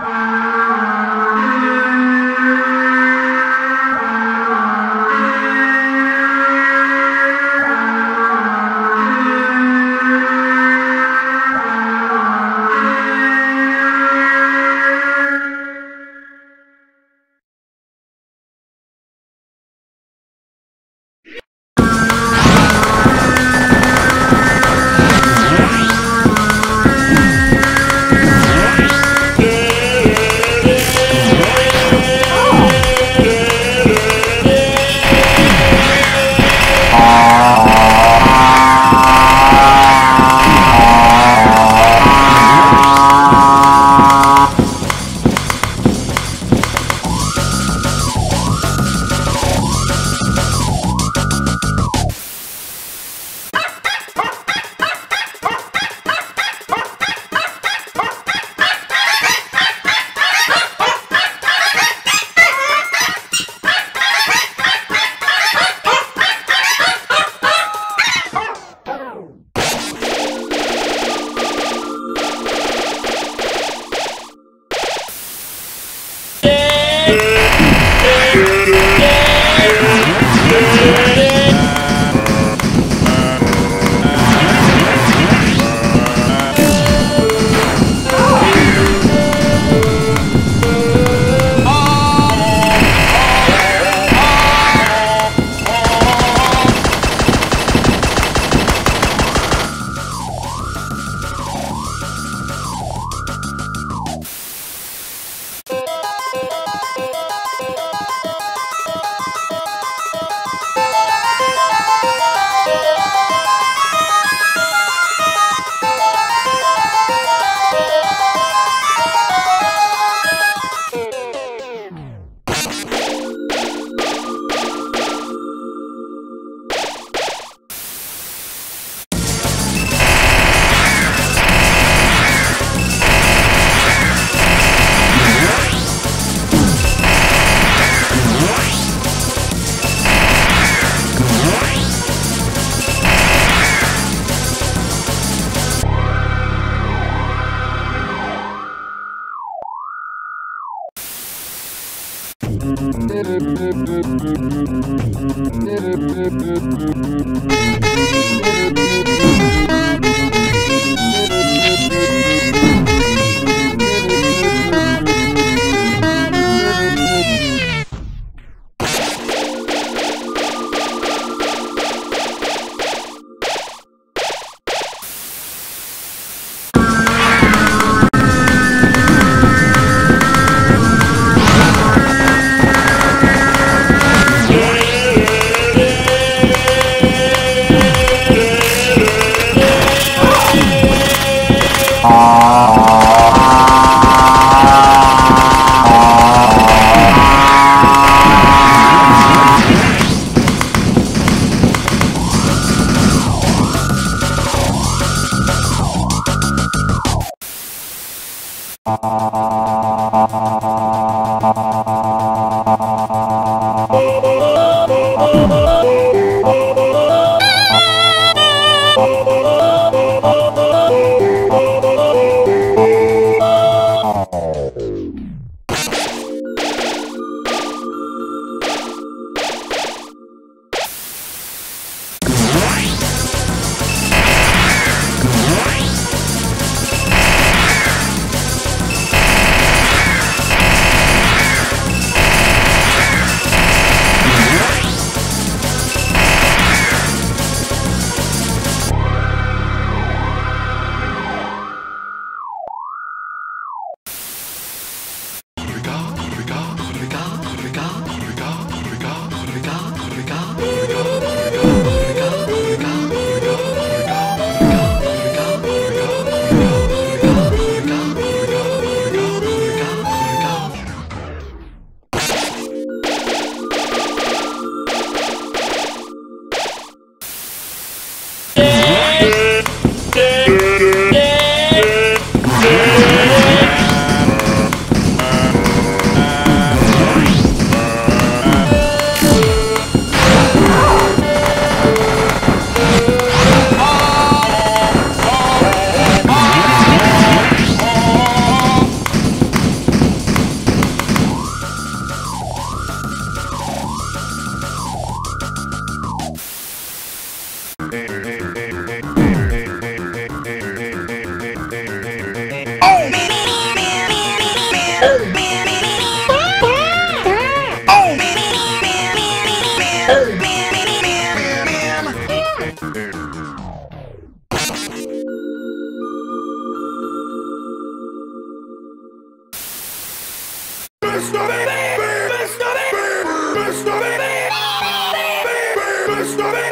Ah! Thank you. Ah. Yeah. Mr. Mr. Mr. Mr. Mr.